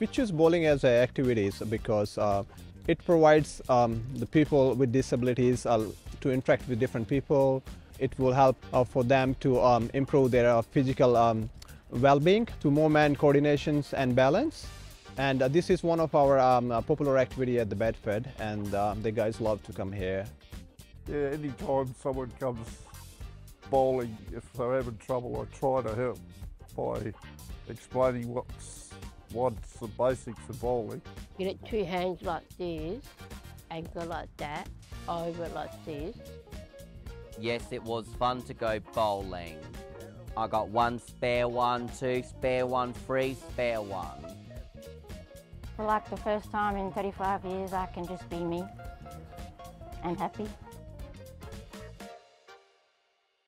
we choose bowling as activities because uh, it provides um, the people with disabilities uh, to interact with different people. It will help uh, for them to um, improve their physical um, well-being, to movement, coordinations and balance. And uh, this is one of our um, popular activity at the Bedford and uh, the guys love to come here. Yeah, anytime someone comes bowling, if they're having trouble, I try to help by explaining what's what's the basics of bowling. You get two hands like this, ankle like that, over like this. Yes, it was fun to go bowling. I got one spare one, two spare one, three spare one. For like the first time in 35 years, I can just be me and happy.